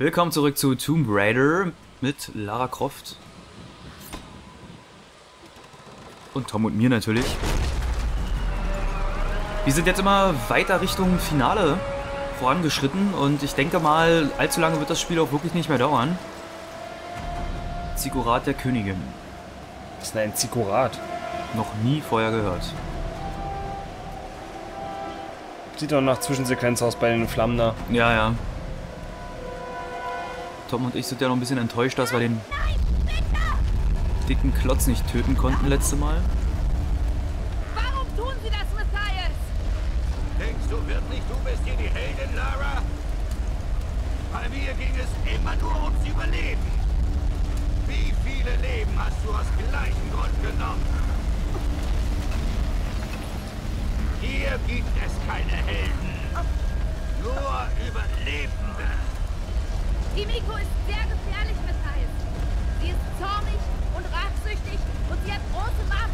Willkommen zurück zu Tomb Raider mit Lara Croft. Und Tom und mir natürlich. Wir sind jetzt immer weiter Richtung Finale vorangeschritten und ich denke mal, allzu lange wird das Spiel auch wirklich nicht mehr dauern. Ziggurat der Königin. Was ist denn ein Zikurat? Noch nie vorher gehört. Sieht doch nach Zwischensequenz aus bei den Flammen da. Ja, ja. Tom und ich sind ja noch ein bisschen enttäuscht, dass wir den dicken Klotz nicht töten konnten letzte Mal. Warum tun Sie das, Matthias? Denkst du wirklich, du bist hier die Heldin, Lara? Bei mir ging es immer nur ums Überleben. Wie viele Leben hast du aus gleichem Grund genommen? Hier gibt es keine Helden. Nur Überlebende. Die Miko ist sehr gefährlich, Matthias. Sie ist zornig und rachsüchtig und sie hat große Macht.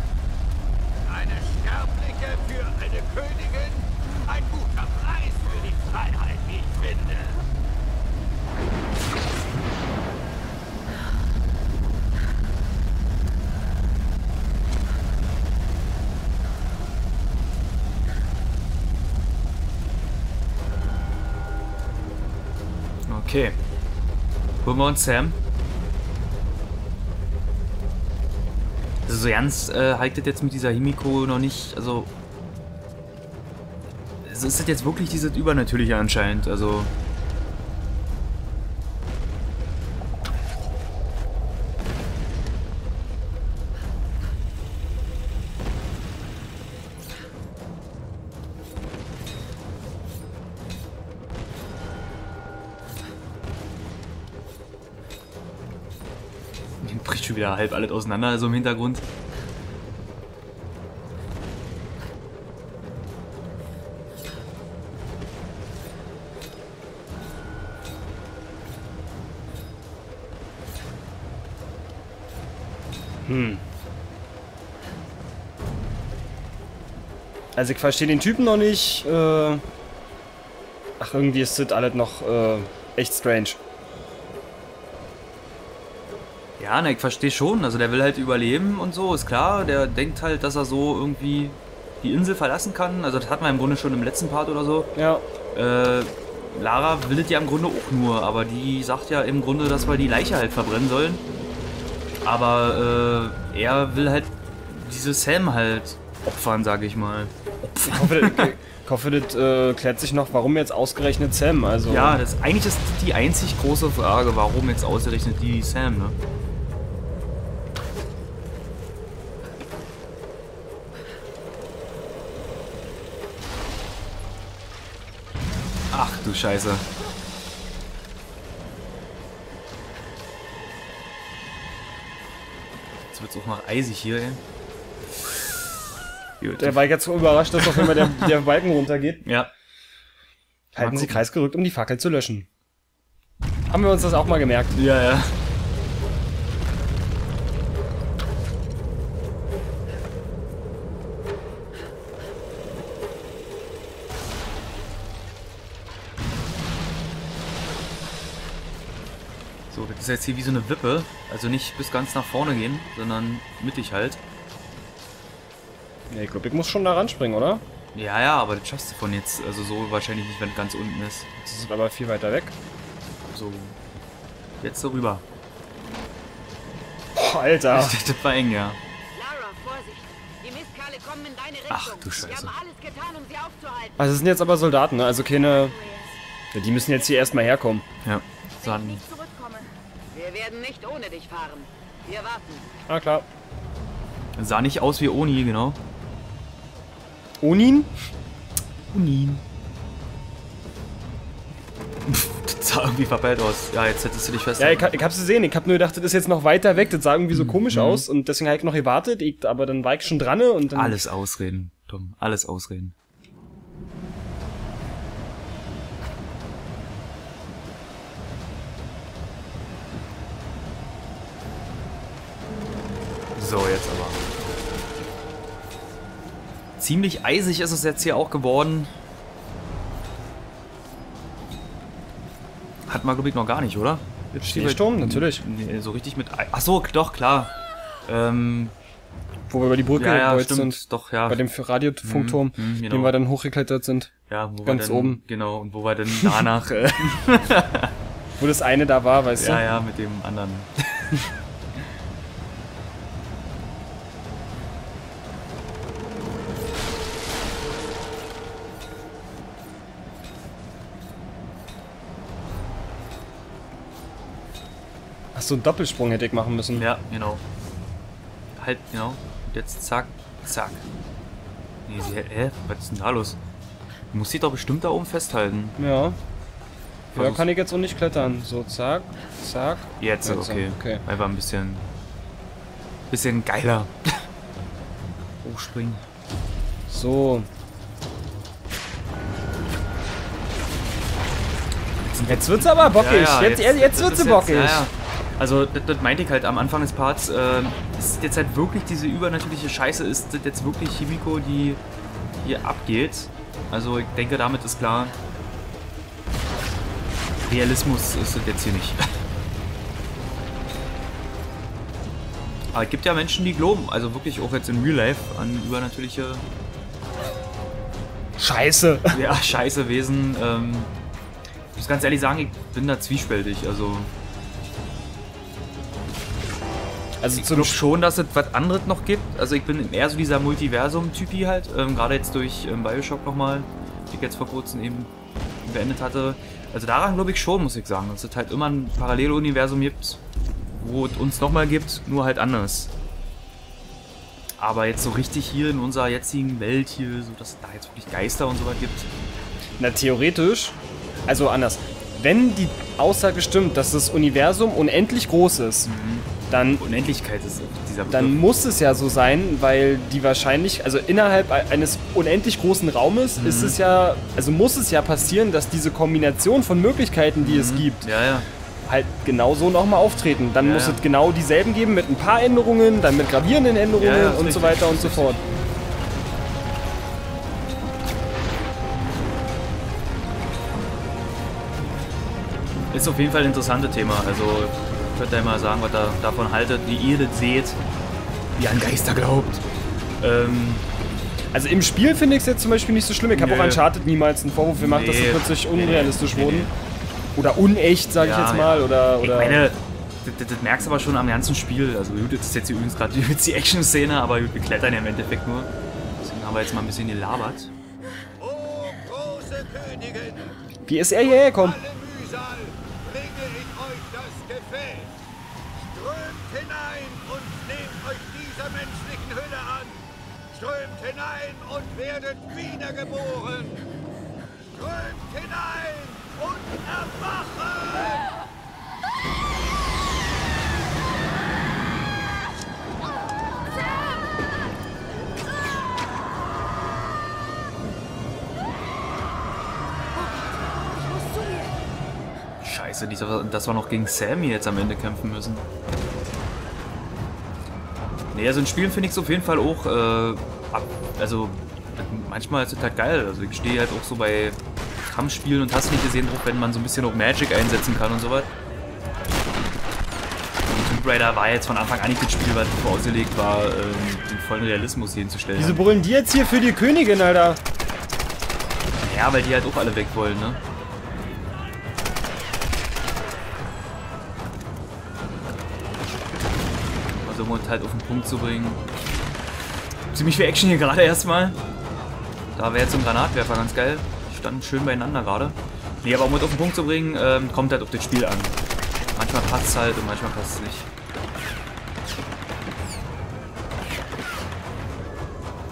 Eine Sterbliche für eine Königin? Ein guter Preis für die Freiheit, wie ich finde. Okay. Holen wir uns Sam. Also so ganz äh, haltet jetzt mit dieser Himiko noch nicht, also... Es ist jetzt wirklich dieses Übernatürliche anscheinend, also... wieder halb alles auseinander, also im Hintergrund. Also ich verstehe den Typen noch nicht. Äh Ach, irgendwie ist das alles noch äh, echt strange. Ja, ne, ich verstehe schon. Also der will halt überleben und so, ist klar. Der denkt halt, dass er so irgendwie die Insel verlassen kann. Also das hatten wir im Grunde schon im letzten Part oder so. Ja. Äh, Lara will es ja im Grunde auch nur, aber die sagt ja im Grunde, dass wir die Leiche halt verbrennen sollen. Aber äh, er will halt diese Sam halt opfern, sag ich mal. Ich hoffe, ich hoffe, das äh, klärt sich noch, warum jetzt ausgerechnet Sam. Also. Ja, das eigentlich ist die einzig große Frage, warum jetzt ausgerechnet die Sam, ne? Du Scheiße. Jetzt wird's auch mal eisig hier, ey. Gut. Der war jetzt so überrascht, dass auf einmal der, der Balken runtergeht. Ja. Halten Sie gucken. Kreis gerückt, um die Fackel zu löschen. Haben wir uns das auch mal gemerkt. Ja, ja. Ist jetzt hier wie so eine Wippe. Also nicht bis ganz nach vorne gehen, sondern mittig halt. Ja, ich glaube, ich muss schon da ranspringen, oder? Ja, ja, aber das schaffst du von jetzt. Also so wahrscheinlich nicht, wenn es ganz unten ist. Das ist aber viel weiter weg. So. Jetzt so rüber. Boah, Alter. Das war eng, ja. Lara, Vorsicht. Die Mistkerle kommen in deine Richtung. Ach, du Wir Scheiße. haben alles getan, um sie aufzuhalten. Also das sind jetzt aber Soldaten, ne? Also keine... Ja, die müssen jetzt hier erstmal herkommen. Ja. Wenn Wir werden nicht ohne dich fahren. Wir warten. Ah, klar. Sah nicht aus wie Oni, genau. Onin? Unin. Das sah irgendwie verpeilt aus. Ja, jetzt hättest du dich fest. Ja, ich, ich hab's gesehen. Ich hab nur gedacht, das ist jetzt noch weiter weg. Das sah irgendwie so komisch Mhm. aus. Und deswegen hab ich noch gewartet. Ich, aber dann war ich schon dran und dann... Alles ausreden, Tom. Alles ausreden. So, jetzt aber. Ziemlich eisig ist es jetzt hier auch geworden. Hat glaube ich, noch gar nicht, oder? Jetzt natürlich. Nee, so richtig mit. Ei- Ach so, doch, klar. Ähm, Wo wir über die Brücke ja, ja, sind. Doch, ja. Bei dem Radiofunkturm, Mhm, mhm, genau. den wir dann hochgeklettert sind. ja, wo ganz wir dann, oben. Genau, und wo wir dann danach. Äh, Wo das eine da war, weißt ja, du? ja, mit dem anderen. so, einen Doppelsprung hätte ich machen müssen. Ja, genau. Halt, genau. Jetzt zack, zack. Nee, sie, hä? Was ist denn da los? Du musst sie doch bestimmt da oben festhalten. Ja. Ja, Versuch's. kann ich jetzt auch nicht klettern. So, zack, zack. Jetzt, Jetzt, okay. okay. Einfach ein bisschen. Bisschen geiler. Hochspringen. So. Jetzt wird's aber bockig. jetzt, jetzt, jetzt, das wird's bockig. Jetzt, ja, ja. Also, das, das meinte ich halt am Anfang des Parts. ähm, ist jetzt halt wirklich diese übernatürliche Scheiße, ist das jetzt wirklich Chimiko, die hier abgeht. Also, ich denke, damit ist klar. Realismus ist das jetzt hier nicht. Aber es gibt ja Menschen, die glauben, also wirklich auch jetzt in Real Life, an übernatürliche Scheiße. ja, scheiße Wesen. Ähm, ich muss ganz ehrlich sagen, ich bin da zwiespältig. Also, Also ich glaube schon, dass es was anderes noch gibt. Also, ich bin eher so dieser Multiversum-Typi halt. Ähm, Gerade jetzt durch ähm, Bioshock nochmal, die ich jetzt vor kurzem eben beendet hatte. Also, daran glaube ich schon, muss ich sagen, dass es halt immer ein Paralleluniversum gibt, wo es uns nochmal gibt, nur halt anders. Aber jetzt so richtig hier in unserer jetzigen Welt hier, so dass es da jetzt wirklich Geister und so was gibt. Na, theoretisch, also anders. Wenn die Aussage stimmt, dass das Universum unendlich groß ist, dann, Unendlichkeit ist dieser Begriff. dann muss es ja so sein, weil die wahrscheinlich, also innerhalb eines unendlich großen Raumes ist es ja, also muss es ja passieren, dass diese Kombination von Möglichkeiten, die es gibt, Ja, ja. halt genauso nochmal auftreten. Dann Ja, muss es genau dieselben geben mit ein paar Änderungen, dann mit gravierenden Änderungen und so richtig, weiter und so fort. Ist auf jeden Fall ein interessantes Thema. Also könnt ihr mal sagen, was ihr davon haltet, wie ihr das seht, wie ihr an Geister glaubt. Ähm, Also im Spiel finde ich es jetzt zum Beispiel nicht so schlimm. Ich habe auch Uncharted niemals einen Vorwurf gemacht, dass sie Nee. plötzlich Nee, nee. unrealistisch Nee, wurden. nee. Oder unecht, sage ich ja, jetzt mal. ja. Oder, oder Ich meine, das, das, das merkst du aber schon am ganzen Spiel. Also gut, das ist jetzt übrigens gerade die Action-Szene, aber gut, wir klettern ja im Endeffekt nur. Deswegen haben wir jetzt mal ein bisschen gelabert. O große Königin, wie ist er hierher gekommen? alle Mühsal bringe ich euch das Gefäß. Strömt hinein und nehmt euch dieser menschlichen Hülle an. Strömt hinein und werdet wiedergeboren. Strömt hinein und ihr. Scheiße, dass wir noch gegen Sammy jetzt am Ende kämpfen müssen. Nee, also in Spielen finde ich es auf jeden Fall auch, äh, ab, also manchmal ist es halt geil. Also ich stehe halt auch so bei Kampfspielen und hast nicht gesehen drauf, wenn man so ein bisschen auch Magic einsetzen kann und so was. Und Tomb Raider war jetzt von Anfang an nicht das Spiel, was dafür ausgelegt war, ähm, den vollen Realismus hier hinzustellen. Wieso brüllen die jetzt hier für die Königin, Alter? Ja, weil die halt auch alle weg wollen, ne? Uns halt auf den Punkt zu bringen. Ziemlich viel Action hier gerade erstmal. Da wäre jetzt ein Granatwerfer ganz geil. Die standen schön beieinander gerade. Nee, aber um uns auf den Punkt zu bringen, ähm, kommt halt auf das Spiel an. Manchmal passt es halt und manchmal passt es nicht.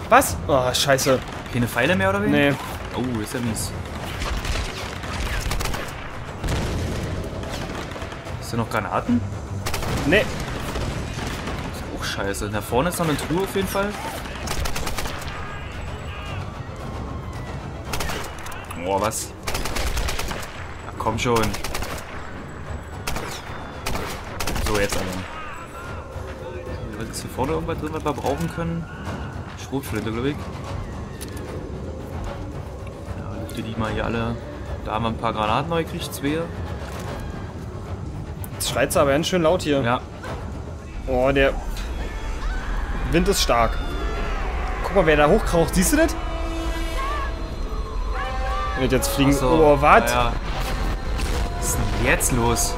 Was? Oh, scheiße. Keine Pfeile mehr oder wie? Nee. Oh, ist ja mies. Ist hier noch Granaten? Nee. Scheiße. Da vorne ist noch eine Truhe auf jeden Fall. Boah, was? Na, komm schon. So, jetzt aber. Ist hier vorne irgendwas drin, was wir brauchen können? Schrotflinte, glaube ich. Ja, lüfte die mal hier alle. Da haben wir ein paar Granaten neu gekriegt, zwei. Jetzt schreit aber ganz schön laut hier. Ja. Oh, der Wind ist stark. Guck mal, wer da hochkraucht. Siehst du das? Wird jetzt fliegen. So, oh, was? ja. Was ist denn jetzt los?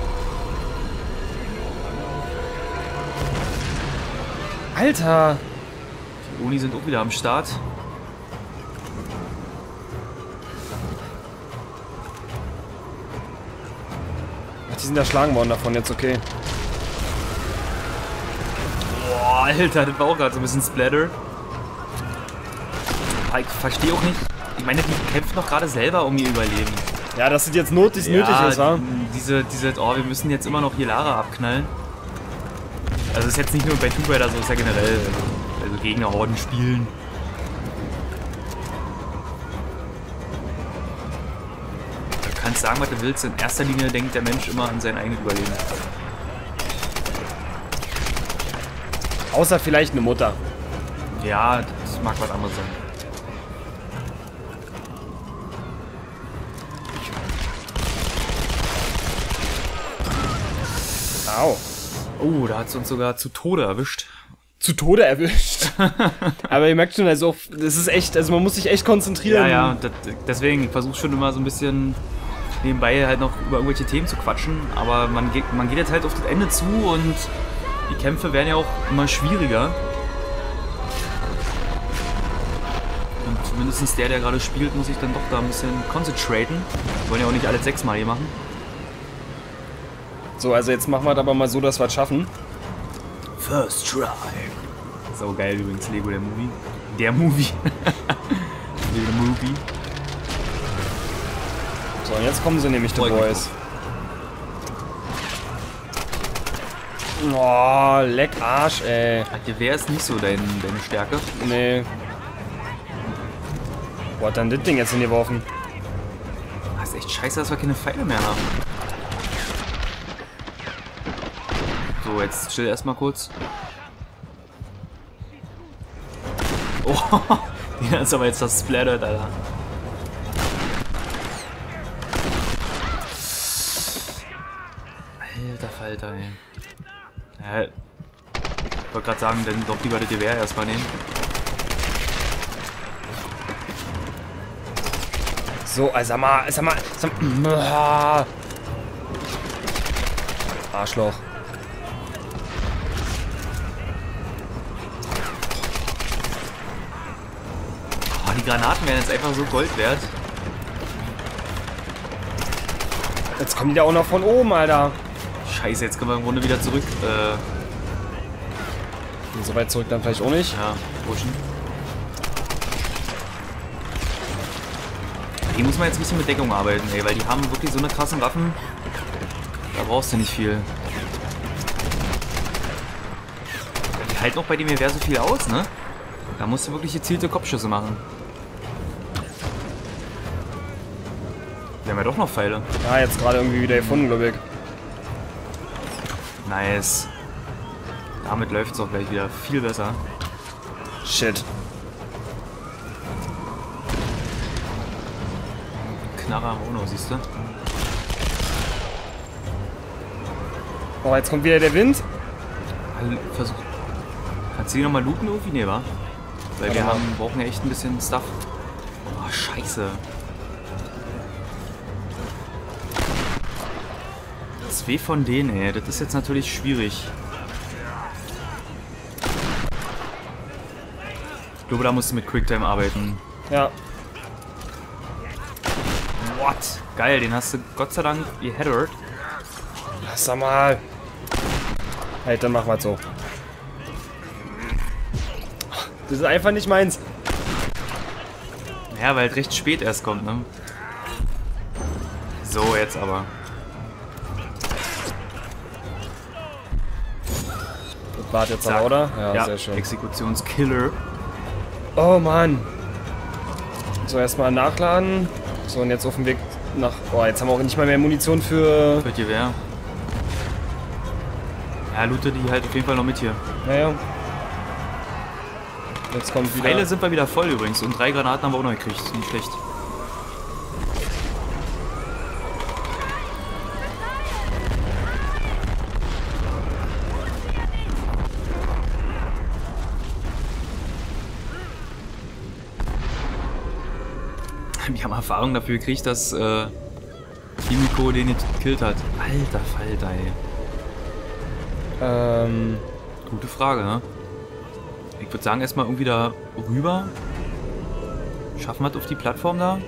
Alter. Die Uni sind auch wieder am Start. Ach, die sind erschlagen worden davon, jetzt okay. Boah, Alter, das war auch gerade so ein bisschen Splatter. Aber Ich verstehe auch nicht. Ich meine, die kämpfen doch gerade selber um ihr Überleben. Ja, das jetzt nötig, nötig ist, wa? Diese, diese, oh, wir müssen jetzt immer noch hier Lara abknallen. Also ist jetzt nicht nur bei Tomb Raider so, ist ja generell, also Gegnerhorden spielen. Du kannst sagen, was du willst, in erster Linie denkt der Mensch immer an sein eigenes Überleben. Außer vielleicht eine Mutter. Ja, das mag was anderes sein. Au. Oh, da hat es uns sogar zu Tode erwischt. Zu Tode erwischt. Aber ihr merkt schon, also, das ist echt, also man muss sich echt konzentrieren. Ja, ja, das, deswegen, ich versuche schon immer so ein bisschen nebenbei halt noch über irgendwelche Themen zu quatschen, aber man geht, man geht jetzt halt auf das Ende zu und die Kämpfe werden ja auch immer schwieriger. Und zumindest der, der gerade spielt, muss sich dann doch da ein bisschen. Wir wollen ja auch nicht alle sechsmal hier machen. So, also jetzt machen wir es aber mal so, dass wir es schaffen. First try. So geil übrigens, Lego der Movie. Der Movie. Lego der Movie. So, und jetzt kommen sie nämlich, die Freu mich Oh, leck Arsch, ey. Ach, Gewehr ist nicht so dein, deine Stärke. Nee. Wo hat dann das Ding jetzt hingeworfen? Das ist echt scheiße, dass wir keine Pfeile mehr haben. So, jetzt chill erstmal kurz. Oh, der ist aber jetzt das Splattert, Alter. Alter Falter, ey. Ja, ich wollte gerade sagen, dann doch lieber das Gewehr erstmal nehmen. So, also sag mal, sag mal, sag mal. Arschloch. Oh, die Granaten werden jetzt einfach so Gold wert. Jetzt kommen die auch noch von oben, Alter. Scheiße, jetzt können wir im Grunde wieder zurück. Äh, so weit zurück dann vielleicht auch nicht. ja, pushen. Hier muss man jetzt ein bisschen mit Deckung arbeiten, ey, weil die haben wirklich so eine krassen Waffen. Da brauchst du nicht viel. Die halten auch bei dem Gewehr so viel aus, ne? Da musst du wirklich gezielte Kopfschüsse machen. Wir haben ja doch noch Pfeile. Ja, jetzt gerade irgendwie wieder gefunden, glaube ich. Nice. Damit läuft es auch gleich wieder viel besser. Shit. Knarrer am Uno, siehst du? Oh, jetzt kommt wieder der Wind. Versuch. Kannst du die nochmal looten irgendwie? Nee, wa? Weil wir Warte mal. haben, brauchen ja echt ein bisschen Stuff. Oh, scheiße. Zwei von denen, ey. Das ist jetzt natürlich schwierig. Ich glaube, da musst du mit Quicktime arbeiten. Ja. What? Geil, den hast du Gott sei Dank geheadert. Sag mal. Halt, dann machen wir so. Das ist einfach nicht meins. Ja, weil es recht spät erst kommt, ne? So, jetzt aber. Das war jetzt Zack. aber, oder? Ja, Ja, sehr schön. Exekutionskiller. Oh Mann. So, erstmal nachladen. So, und jetzt auf dem Weg nach. Boah, jetzt haben wir auch nicht mal mehr Munition für. Für Gewehr. Ja, loote die halt auf jeden Fall noch mit hier. Naja. Jetzt kommt wieder. Pfeile sind wir wieder voll übrigens und drei Granaten haben wir auch noch gekriegt. Ist Nicht schlecht. Wir haben Erfahrung dafür gekriegt, dass äh, Kimiko den jetzt gekillt hat. Alter Falter, ey. Ähm, Gute Frage, ne? Ich würde sagen, erstmal irgendwie da rüber. Schaffen wir es auf die Plattform da?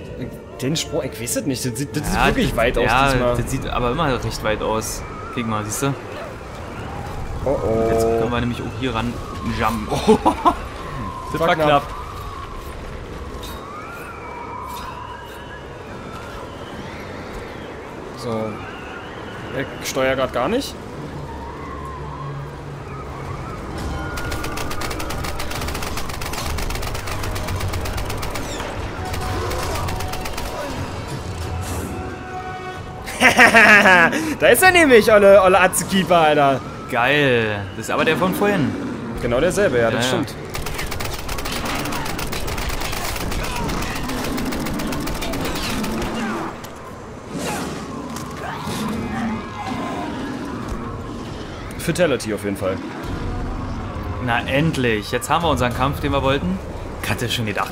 den Sprung, ich weiß es nicht. Das sieht, das sieht Ja, wirklich das- weit aus ja, diesmal. das sieht aber immer recht weit aus. Guck mal, siehst du? Oh Jetzt können oh. wir nämlich auch hier ran jumpen. das war knapp. So. Ich steuere gerade gar nicht. da ist er nämlich, olle, olle Atzekeeper, Alter. Geil. Das ist aber der von vorhin. Genau derselbe, ja, das Ja, ja. Fatality auf jeden Fall. Na endlich. Jetzt haben wir unseren Kampf, den wir wollten. Ich hatte schon gedacht,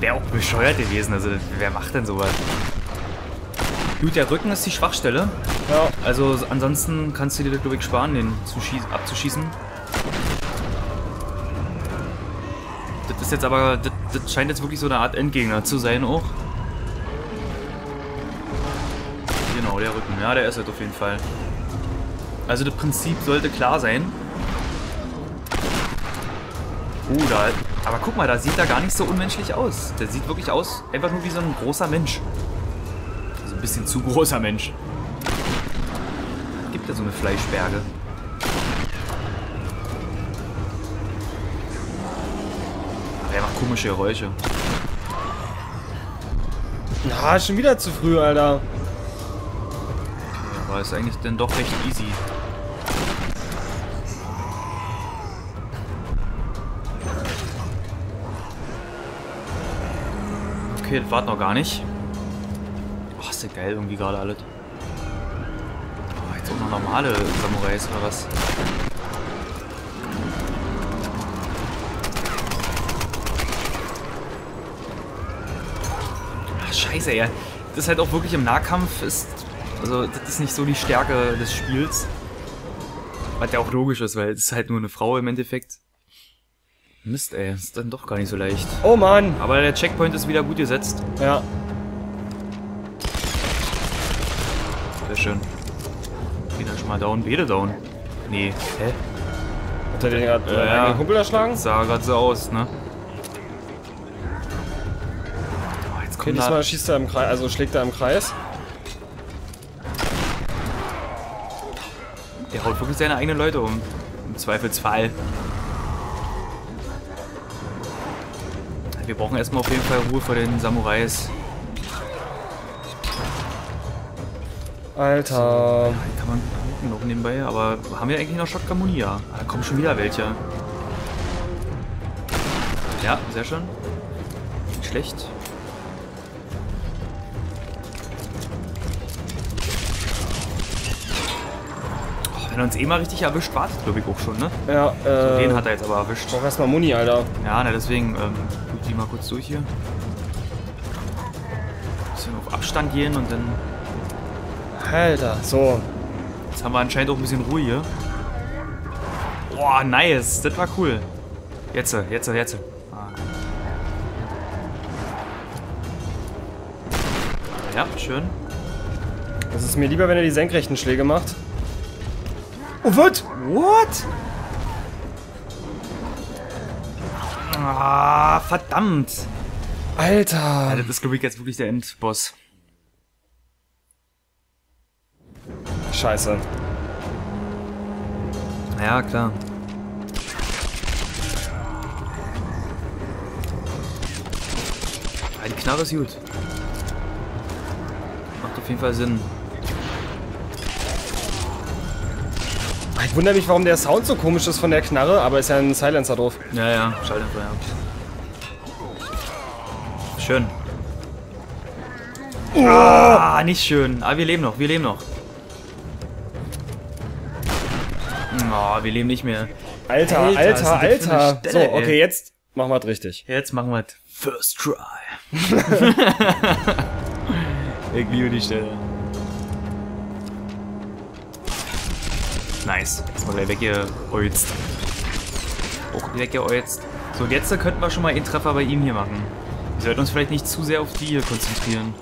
wäre auch bescheuert gewesen. Also wer macht denn sowas? Gut, der Rücken ist die Schwachstelle. Ja, Also ansonsten kannst du dir das, glaube ich, sparen, den zu schieß- abzuschießen. Das ist jetzt aber, das, das scheint jetzt wirklich so eine Art Endgegner zu sein auch. Genau, der Rücken. Ja, der ist halt auf jeden Fall. Also das Prinzip sollte klar sein. Uh, da. Aber guck mal, da sieht er gar nicht so unmenschlich aus. Der sieht wirklich aus, einfach nur wie so ein großer Mensch. Also ein bisschen zu großer Mensch. Gibt ja so eine Fleischberge. Aber er macht komische Geräusche. na, schon wieder zu früh, Alter. Ja, aber ist eigentlich dann doch recht easy. Okay, das wartet noch gar nicht. Oh, ist ja geil irgendwie gerade alles. Oh, jetzt auch noch normale Samurais oder was? Ach, scheiße, ey. Das ist halt auch wirklich im Nahkampf ist. Also, das ist nicht so die Stärke des Spiels. Was ja auch logisch ist, weil es ist halt nur eine Frau im Endeffekt. Mist, ey. Ist dann doch gar nicht so leicht. Oh Mann. Aber der Checkpoint ist wieder gut gesetzt. Ja. Sehr schön. Wieder schon mal down. Beide down. Nee. Hä? Hat er den gerade äh, ja. eigenen Kumpel erschlagen? Sah gerade so aus, ne? Oh, jetzt Okay, kommt diesmal da... schießt er im Kreis, also schlägt er im Kreis. Der haut wirklich seine eigenen Leute um. Im Zweifelsfall. Wir brauchen erstmal auf jeden Fall Ruhe vor den Samurais. Alter. Die kann man gucken noch nebenbei, aber haben wir eigentlich noch Shotgun Muni? Ja. Ah, Da kommen schon wieder welche. Ja, sehr schön. Nicht schlecht. Oh, wenn er uns eh mal richtig erwischt, wartet glaube ich auch schon, ne? Ja, äh. Den hat er jetzt aber erwischt. Brauch erstmal Muni, Alter. Ja, na deswegen, ähm, die mal kurz durch hier. Bisschen auf Abstand gehen und dann. Alter, so. Jetzt haben wir anscheinend auch ein bisschen Ruhe hier. Boah, nice. Das war cool. Jetzt, jetzt, jetzt. Ah. Ja, schön. Es ist mir lieber, wenn er die senkrechten Schläge macht. Oh, wird! What? Ah, verdammt. Alter! Ja, das ist, glaube ich, jetzt wirklich der Endboss. Scheiße. Ja, klar. Die Knarre ist gut. Macht auf jeden Fall Sinn. Ich wundere mich, warum der Sound so komisch ist von der Knarre, aber ist ja ein Silencer drauf. Ja, ja, Schalldämpfer, ja. Schön. Ah, nicht schön. Aber wir leben noch, wir leben noch. Oh, wir leben nicht mehr. Alter, Alter, Alter, Alter. Stelle, so, ey? okay, jetzt machen wir es richtig. Jetzt machen wir es First try. ich liebe die Stelle. Nice. Erstmal gleich weggeholzt. Auch weggeholzt. So, und jetzt könnten wir schon mal einen Treffer bei ihm hier machen. Wir sollten uns vielleicht nicht zu sehr auf die hier konzentrieren.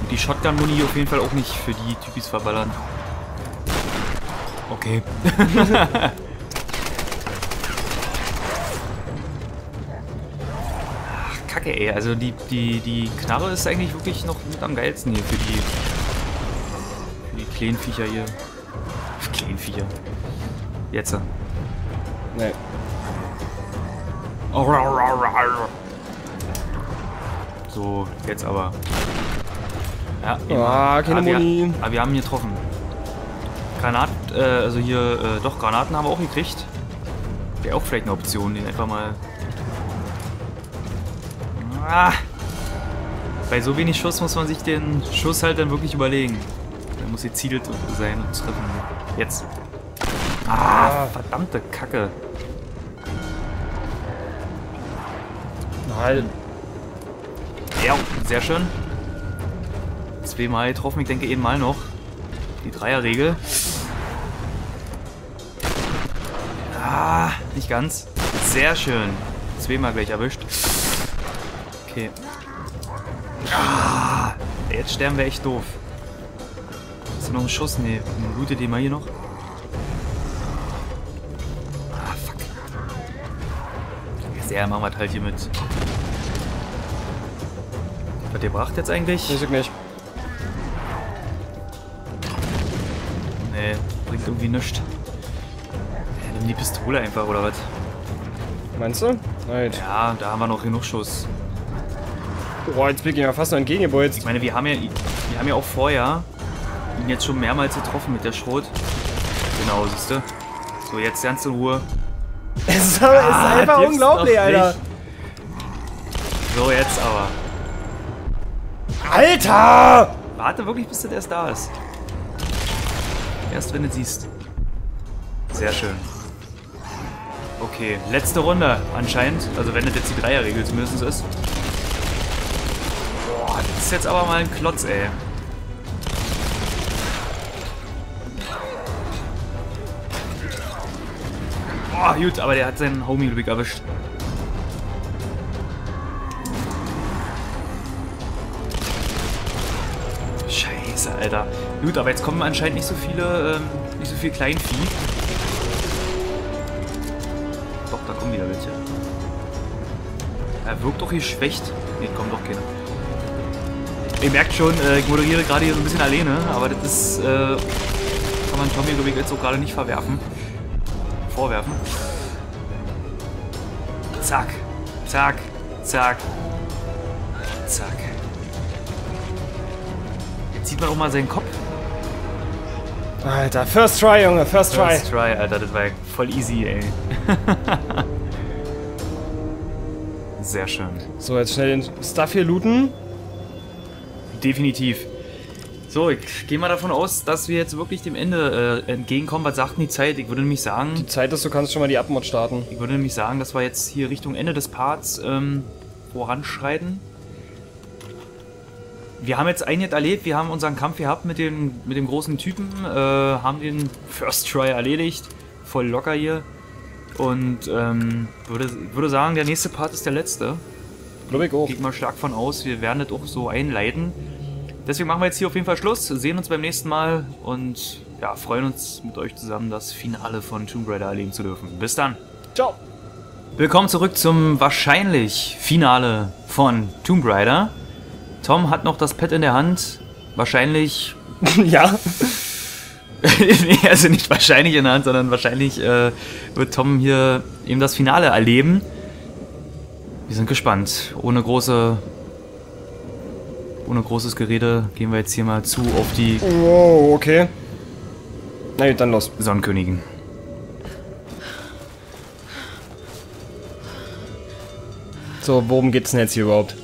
Und die Shotgun-Muni auf jeden Fall auch nicht für die Typis verballern. Okay. Kacke, ey. Also die, die, die Knarre ist eigentlich wirklich noch mit am geilsten hier für die, für die kleinen Viecher hier. Kleinen Viecher. Jetzt. Nee. So, jetzt aber. Ja, eben. Ah, keine aber wir, Muni. aber wir haben ihn getroffen. Granat, äh, also hier, äh, doch, Granaten haben wir auch gekriegt. Wäre auch vielleicht eine Option, den einfach mal... Ah! Bei so wenig Schuss muss man sich den Schuss halt dann wirklich überlegen. Der muss gezielt sein und treffen. Jetzt. Ah, verdammte Kacke. Halt. Ja, sehr schön. Zweimal getroffen, ich denke eben mal noch. Die Dreierregel. Ah, nicht ganz. Sehr schön. Zweimal gleich erwischt. Okay. Ah, jetzt sterben wir echt doof. Ist da noch ein Schuss? Nee, eine gute Idee mal hier noch. Ah, fuck. Sehr machen wir halt hier mit. Was ihr gebracht jetzt eigentlich? Weiß ich nicht. Nee, bringt irgendwie nichts. Ja, nimm die Pistole einfach, oder was? Meinst du? Halt. Ja, da haben wir noch genug Schuss. Boah, jetzt bin ich ja fast noch entgegengebolzt. Ich meine, wir haben ja, wir haben ja auch vorher ihn jetzt schon mehrmals getroffen mit der Schrot. Genau, siehst du. So, jetzt ganz in Ruhe. Es ist, aber- es ist Ah, einfach unglaublich, Alter. So, jetzt aber. Alter! Warte wirklich, bis das erst da ist. Erst wenn du siehst. Sehr schön. Okay, letzte Runde anscheinend. Also wenn das jetzt die Dreierregel zumindest ist. Ist jetzt aber mal ein Klotz, ey. Boah, gut, aber der hat seinen Homie Ludwig erwischt. Scheiße, Alter. Gut, aber jetzt kommen anscheinend nicht so viele, ähm, nicht so viel Kleinvieh. Doch, da kommen wieder welche. Er wirkt doch geschwächt. Nee, kommt doch keiner. Ihr merkt schon, äh, ich moderiere gerade hier so ein bisschen alleine, aber das ist, äh, kann man Tommy, ich, jetzt auch gerade nicht verwerfen. Vorwerfen. Zack, zack, zack, zack. Jetzt sieht man auch mal seinen Kopf. Alter, first try, Junge, first try. First try, Alter, das war ja voll easy, ey. Sehr schön. So, jetzt schnell den Stuff hier looten. Definitiv. So, ich gehe mal davon aus, dass wir jetzt wirklich dem Ende äh, entgegenkommen. Was sagt denn die Zeit? Ich würde nämlich sagen, Die Zeit ist, du kannst schon mal die Abmod starten. ich würde nämlich sagen, dass wir jetzt hier Richtung Ende des Parts ähm, voranschreiten. Wir haben jetzt einiges erlebt, wir haben unseren Kampf gehabt mit dem, mit dem großen Typen, äh, haben den First Try erledigt, voll locker hier. Und ähm, würde, würde sagen, der nächste Part ist der letzte. Glaube ich auch. Geht mal stark von aus, wir werden das auch so einleiten. Deswegen machen wir jetzt hier auf jeden Fall Schluss, sehen uns beim nächsten Mal und ja, freuen uns mit euch zusammen das Finale von Tomb Raider erleben zu dürfen. Bis dann! Ciao. Willkommen zurück zum wahrscheinlich Finale von Tomb Raider. Tom hat noch das Pad in der Hand. Wahrscheinlich. ja. nee, also nicht wahrscheinlich in der Hand, sondern wahrscheinlich äh, wird Tom hier eben das Finale erleben. Wir sind gespannt. Ohne große. Ohne großes Gerede gehen wir jetzt hier mal zu auf die Wow, okay. Na gut, dann los. Sonnenkönigin. So, worum geht's denn jetzt hier überhaupt?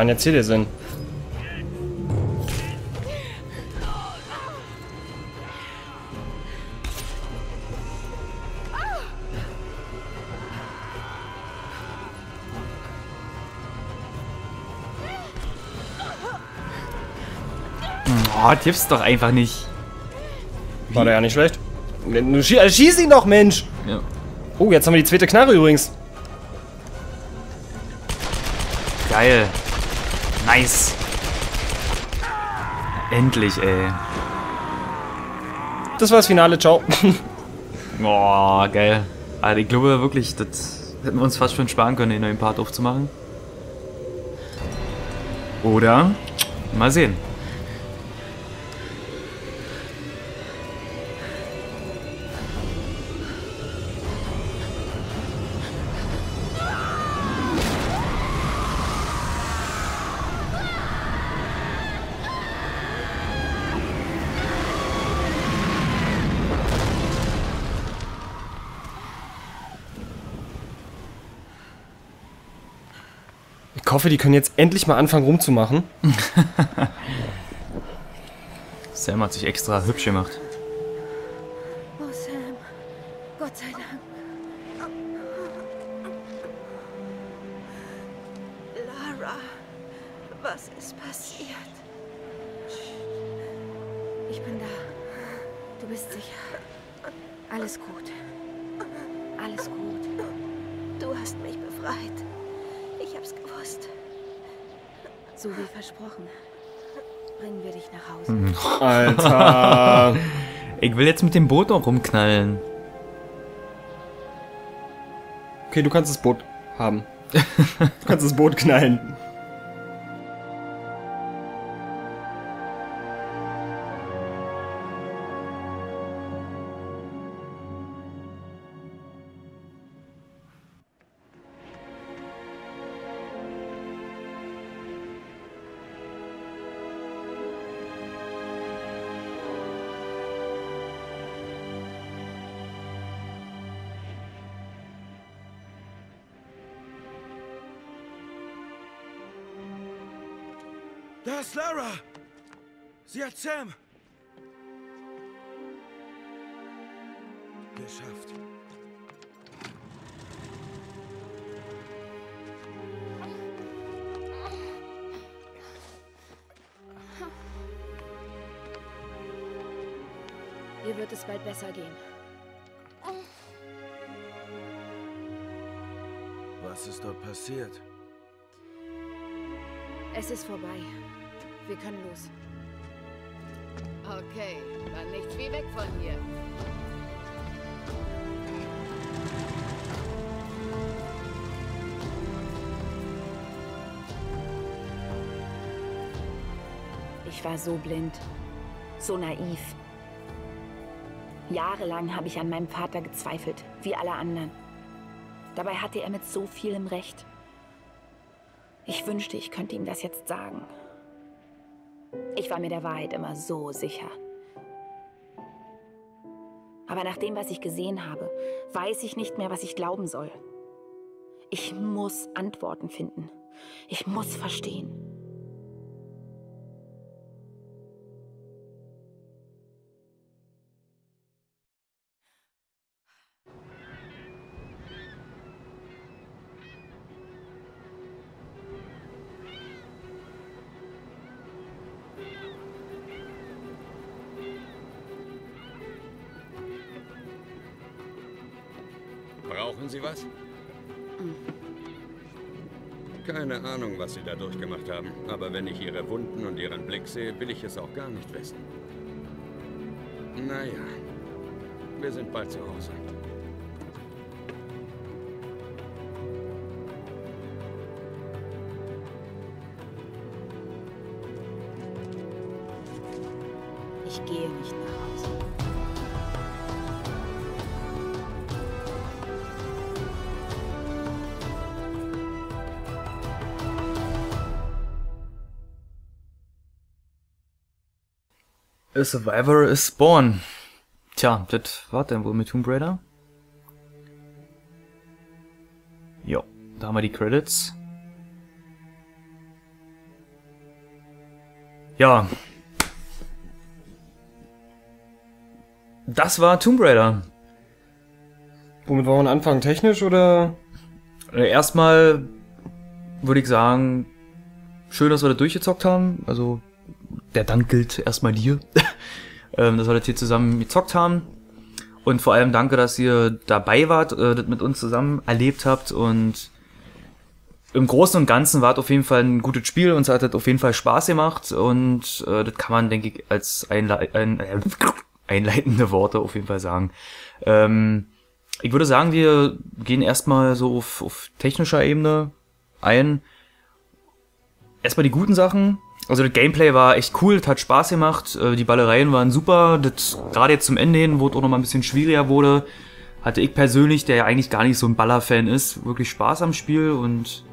Wo war denn jetzt hier der Sinn? Oh, tipp's doch einfach nicht. War der ja nicht schlecht. Du schie also schieß ihn doch, Mensch! Ja. Oh, jetzt haben wir die zweite Knarre übrigens. Geil. Nice. Endlich, ey. Das war das Finale, ciao. Boah, geil. Also ich glaube wirklich, das hätten wir uns fast schon sparen können, den neuen Part aufzumachen. Oder? Mal sehen. Hoffe, die können jetzt endlich mal anfangen rumzumachen. Sam hat sich extra hübsch gemacht. Oh, Sam. Gott sei Dank. Lara, was ist passiert? Ich bin da. Du bist sicher. Alles gut. Alles gut. Du hast mich befreit. Ich hab's gewusst. So wie versprochen. Bringen wir dich nach Hause. Alter. Ich will jetzt mit dem Boot noch rumknallen. Okay, du kannst das Boot haben. Du kannst das Boot knallen. Sam! Geschafft. Dir wird es bald besser gehen. Was ist dort passiert? Es ist vorbei. Wir können los. Okay, dann nichts wie weg von hier. Ich war so blind, so naiv. Jahrelang habe ich an meinem Vater gezweifelt, wie alle anderen. Dabei hatte er mit so vielem Recht. Ich wünschte, ich könnte ihm das jetzt sagen. Ich war mir der Wahrheit immer so sicher. Aber nach dem, was ich gesehen habe, weiß ich nicht mehr, was ich glauben soll. Ich muss Antworten finden. Ich muss verstehen. Keine Ahnung, was Sie da durchgemacht haben. Aber wenn ich Ihre Wunden und Ihren Blick sehe, will ich es auch gar nicht wissen. Naja, wir sind bald zu Hause. A Survivor is born. Tja, das war dann wohl mit Tomb Raider. Jo, da haben wir die Credits. Ja. Das war Tomb Raider. Womit wollen wir anfangen? Technisch oder? Äh, Erstmal würde ich sagen, schön, dass wir das durchgezockt haben. Also, der Dank gilt erstmal dir, ähm, dass wir das hier zusammen gezockt haben. Und vor allem danke, dass ihr dabei wart, äh, das mit uns zusammen erlebt habt und im Großen und Ganzen war es auf jeden Fall ein gutes Spiel. Uns hat das auf jeden Fall Spaß gemacht und äh, das kann man, denke ich, als Einle ein, äh, einleitende Worte auf jeden Fall sagen. Ähm, ich würde sagen, wir gehen erstmal so auf, auf technischer Ebene ein. Erstmal die guten Sachen. Also das Gameplay war echt cool, hat Spaß gemacht, äh, die Ballereien waren super, das gerade jetzt zum Ende hin, wo es auch noch mal ein bisschen schwieriger wurde, hatte ich persönlich, der ja eigentlich gar nicht so ein Baller-Fan ist, wirklich Spaß am Spiel. Und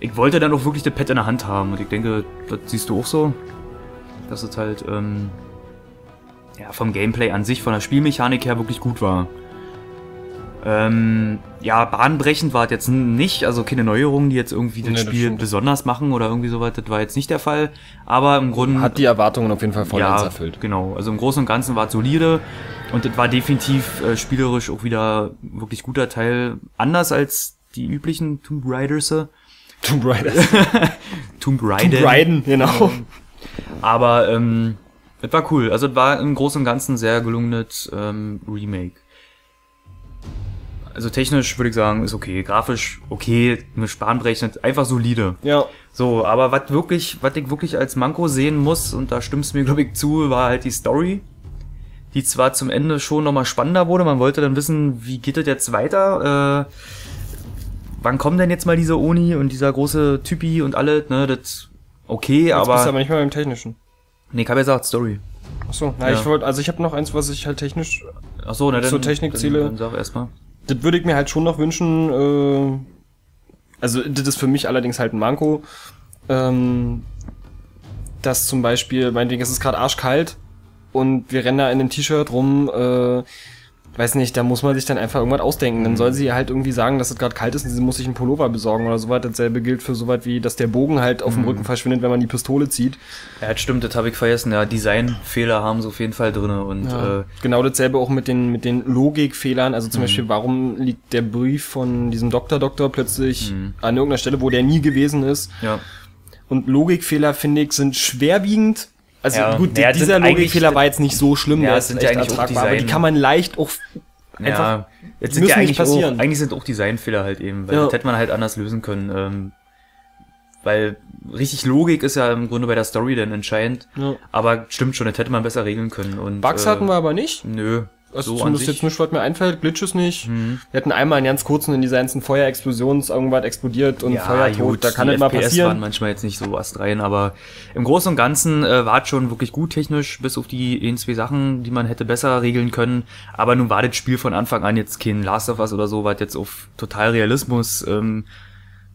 ich wollte dann auch wirklich das Pad in der Hand haben. Und ich denke, das siehst du auch so, dass es halt ähm, ja, vom Gameplay an sich, von der Spielmechanik her wirklich gut war. Ähm, ja, bahnbrechend war es jetzt nicht, also keine Neuerungen, die jetzt irgendwie das Nee, das Spiel stimmt. besonders machen oder irgendwie sowas, das war jetzt nicht der Fall. Aber im Grunde Hat die Erwartungen auf jeden Fall vollends ja, erfüllt. genau. Also im Großen und Ganzen war es solide und es war definitiv äh, spielerisch auch wieder wirklich guter Teil, anders als die üblichen Tomb Raiders. Tomb Raider. Tomb Raider. Tomb Raider, genau. Aber ähm, es war cool. Also es war im Großen und Ganzen sehr gelungenes ähm, Remake. Also technisch würde ich sagen, ist okay. Grafisch okay, eine bahnbrechend, einfach solide. Ja. So, aber was wirklich, was ich wirklich als Manko sehen muss, und da stimmst du mir, glaube ich, zu, war halt die Story. Die zwar zum Ende schon nochmal spannender wurde, man wollte dann wissen, wie geht es jetzt weiter, äh, wann kommen denn jetzt mal diese Oni und dieser große Typi und alles, ne, das, okay, Jetzt bist du aber, aber nicht mehr beim Technischen. nee, ich habe ja gesagt, Story. Achso, na, Ja. ich wollte, also ich habe noch eins, was ich halt technisch, Ach so, na dann, Zur Technikziele. Dann, dann sag erstmal. Das würde ich mir halt schon noch wünschen, äh, also das ist für mich allerdings halt ein Manko, ähm, dass zum Beispiel, meinetwegen, es ist gerade arschkalt und wir rennen da in einem T-Shirt rum, äh, weiß nicht, da muss man sich dann einfach irgendwas ausdenken. Dann soll sie halt irgendwie sagen, dass es gerade kalt ist und sie muss sich einen Pullover besorgen oder sowas. Dasselbe gilt für sowas wie, dass der Bogen halt auf dem Rücken verschwindet, wenn man die Pistole zieht. Ja, das stimmt, das habe ich vergessen. Ja, Designfehler haben sie auf jeden Fall drinne und Ja. äh, genau dasselbe auch mit den, mit den Logikfehlern. Also zum Beispiel, warum liegt der Brief von diesem Doktor Doktor plötzlich an irgendeiner Stelle, wo der nie gewesen ist? ja. Und Logikfehler, finde ich, sind schwerwiegend. Also Ja, gut, naja, dieser Logikfehler war jetzt nicht so schlimm, Ja, der ist sind echt ja eigentlich auch ertragbar, aber die kann man leicht auch einfach ja, jetzt sind müssen ja nicht eigentlich passieren. auch, eigentlich sind auch Designfehler halt eben, weil Ja. das hätte man halt anders lösen können. Ähm, weil richtig Logik ist ja im Grunde bei der Story dann entscheidend. Ja. Aber stimmt schon, das hätte man besser regeln können. Und, Bugs äh, hatten wir aber nicht. Nö. Also so zumindest jetzt nicht, was mir einfällt, Glitches nicht. Mhm. Wir hatten einmal einen ganz kurzen in dieser ganzen Feuerexplosions irgendwas explodiert und Feuertod, da kann das mal passieren. waren manchmal jetzt nicht so astrein, aber im Großen und Ganzen äh, war es schon wirklich gut technisch, bis auf die ein, zwei Sachen, die man hätte besser regeln können. Aber nun war das Spiel von Anfang an jetzt kein Last of Us oder so, was jetzt auf total Realismus ähm,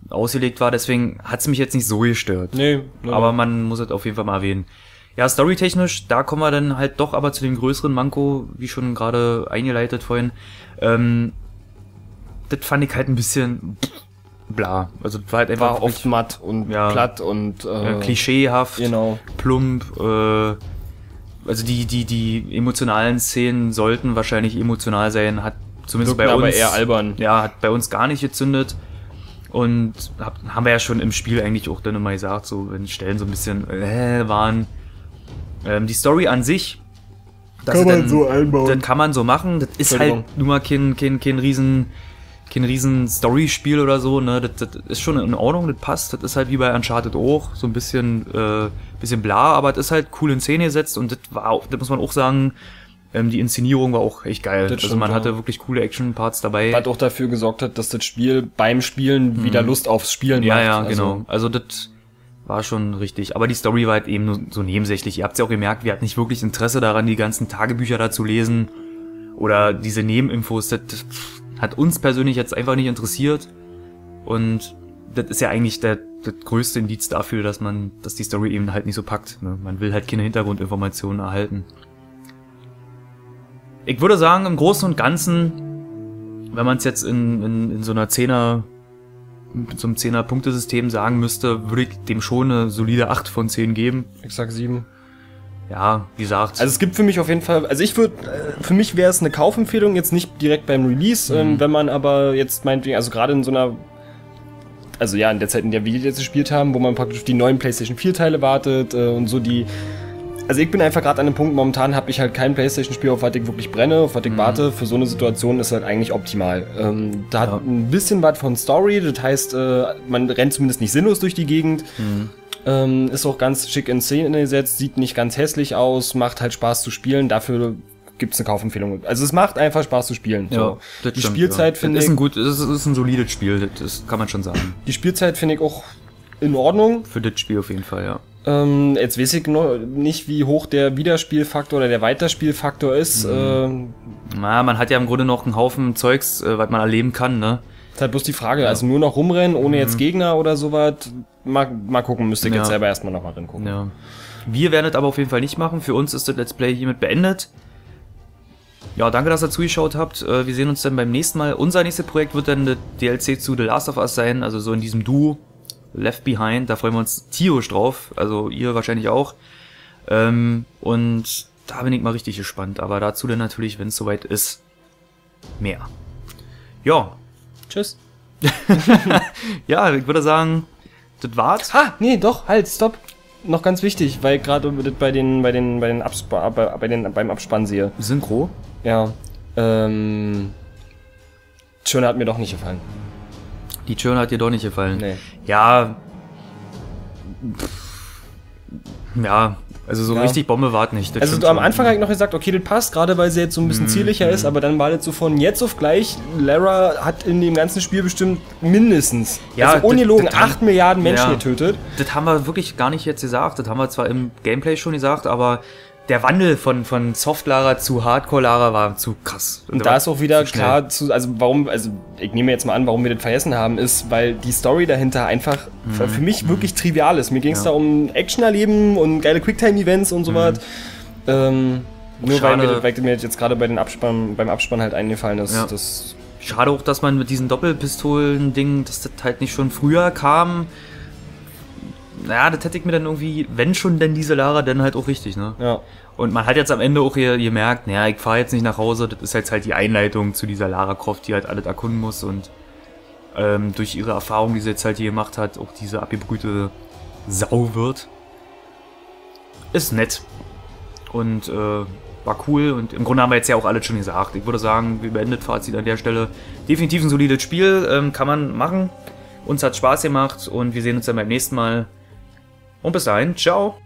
ausgelegt war. Deswegen hat es mich jetzt nicht so gestört. Nee, nee. Aber man muss es auf jeden Fall mal erwähnen. Ja, storytechnisch, da kommen wir dann halt doch aber zu dem größeren Manko, wie schon gerade eingeleitet vorhin. Ähm, das fand ich halt ein bisschen bla. Also das war halt einfach war oft matt und Ja. platt und äh, klischeehaft, Genau. plump. Äh, also die, die, die emotionalen Szenen sollten wahrscheinlich emotional sein, hat zumindest Wirkten bei uns aber eher albern. ja, hat bei uns gar nicht gezündet. Und hab, haben wir ja schon im Spiel eigentlich auch dann immer gesagt, so wenn Stellen so ein bisschen äh, waren. Ähm, die Story an sich, das Kann man dann- so einbauen. Das kann man so machen. Das ist halt nur mal kein, kein, kein riesen kein riesen Story-Spiel oder so, ne, das, das ist schon in Ordnung, das passt, das ist halt wie bei Uncharted auch, so ein bisschen, äh, bisschen bla, aber das ist halt cool in Szene gesetzt und das war auch, das muss man auch sagen, ähm, die Inszenierung war auch echt geil. Das also stimmt, man ja. hatte wirklich coole Action-Parts dabei. Was auch dafür gesorgt hat, dass das Spiel beim Spielen wieder Lust aufs Spielen Mhm. Ja, macht. ja, Also, genau. Also das war schon richtig. Aber die Story war halt eben nur so nebensächlich. Ihr habt ja auch gemerkt, wir hatten nicht wirklich Interesse daran, die ganzen Tagebücher da zu lesen. Oder diese Nebeninfos. Das hat uns persönlich jetzt einfach nicht interessiert. Und das ist ja eigentlich der, das größte Indiz dafür, dass man, dass die Story eben halt nicht so packt. Ne? Man will halt keine Hintergrundinformationen erhalten. Ich würde sagen, im Großen und Ganzen, wenn man es jetzt in, in, in so einer Zehner mit so einem 10er-Punktesystem sagen müsste, würde ich dem schon eine solide 8 von 10 geben. Ich sag sieben. Ja, wie gesagt. Also es gibt für mich auf jeden Fall, also ich würde, äh, für mich wäre es eine Kaufempfehlung, jetzt nicht direkt beim Release, ähm, wenn man aber jetzt meinetwegen, also gerade in so einer, also ja, in der Zeit, in der wir jetzt gespielt haben, wo man praktisch auf die neuen PlayStation 4 Teile wartet äh, und so die, also ich bin einfach gerade an dem Punkt, momentan habe ich halt kein PlayStation-Spiel, auf was ich wirklich brenne, auf was ich warte. Für so eine Situation ist halt eigentlich optimal. Ähm, da hat Ja. ein bisschen was von Story, das heißt, äh, man rennt zumindest nicht sinnlos durch die Gegend. Ähm, ist auch ganz schick in Szene gesetzt, sieht nicht ganz hässlich aus, macht halt Spaß zu spielen. Dafür gibt's eine Kaufempfehlung. Also es macht einfach Spaß zu spielen. so. das Die stimmt, Spielzeit ja. finde ich, ist ein gut, das ist, ist ein solides Spiel, das kann man schon sagen. die Spielzeit finde ich auch in Ordnung. Für das Spiel auf jeden Fall, ja. Ähm, jetzt weiß ich noch nicht, wie hoch der Wiederspielfaktor oder der Weiterspielfaktor ist. Mhm. Ähm, Na, man hat ja im Grunde noch einen Haufen Zeugs, äh, was man erleben kann, ne? ist halt bloß die Frage, also nur noch rumrennen, ohne jetzt Gegner oder sowas. Mal, mal gucken, müsste ich Mhm. Ja. jetzt selber erstmal nochmal reingucken. Ja. Wir werden es aber auf jeden Fall nicht machen. Für uns ist das Let's Play hiermit beendet. Ja, danke, dass ihr zugeschaut habt. Äh, Wir sehen uns dann beim nächsten Mal. Unser nächstes Projekt wird dann das DLC zu The Last of Us sein, also so in diesem Duo Left Behind. Da freuen wir uns tierisch drauf. Also ihr wahrscheinlich auch. Ähm, und da bin ich mal richtig gespannt. Aber dazu dann natürlich, wenn es soweit ist, mehr. Ja, Tschüss. ja, ich würde sagen, das war's. Ah, nee, doch, halt, stopp. Noch ganz wichtig, weil gerade bei den, bei den, bei den, Abspa bei, bei den beim Abspann sehe. Synchro. Ja. Ähm. Schöner hat mir doch nicht gefallen. Die Churn hat dir doch nicht gefallen. Nee. Ja. Pff. Ja, also so Ja. richtig Bombe war nicht. das Also stimmt am. Anfang habe ich noch gesagt, okay, das passt, gerade weil sie jetzt so ein bisschen zierlicher ist, aber dann war das so von jetzt auf gleich, Lara hat in dem ganzen Spiel bestimmt mindestens, Ja, also das haben- 8 Milliarden Menschen Ja. getötet. Das haben wir wirklich gar nicht jetzt gesagt. Das haben wir zwar im Gameplay schon gesagt, aber der Wandel von, von Soft-Lara zu Hardcore-Lara war zu krass. Und da ist auch wieder zu klar, zu, also warum, also ich nehme jetzt mal an, warum wir das vergessen haben, ist, weil die Story dahinter einfach für- Mhm. für mich wirklich trivial ist. Mir ging es da um Action erleben und geile Quicktime-Events und so was. Ähm, nur weil Mhm. Mir, weil mir jetzt gerade bei den Abspann, beim Abspann halt eingefallen ist. Ja. Schade auch, dass man mit diesen Doppelpistolen-Ding, dass das halt nicht schon früher kam. Naja, das hätte ich mir dann irgendwie, wenn schon denn diese Lara, dann halt auch richtig, ne? ja. Und man hat jetzt am Ende auch ge- gemerkt, naja, ich fahre jetzt nicht nach Hause, das ist jetzt halt die Einleitung zu dieser Lara Croft, die halt alles erkunden muss und ähm, durch ihre Erfahrung, die sie jetzt halt hier gemacht hat, auch diese abgebrühte Sau wird. Ist nett. Und äh, war cool und im Grunde haben wir jetzt ja auch alles schon gesagt. Ich würde sagen, wir beendet Fazit an der Stelle. Definitiv ein solides Spiel, ähm, kann man machen. Uns hat Spaß gemacht und wir sehen uns dann beim nächsten Mal. Und bis dahin, ciao.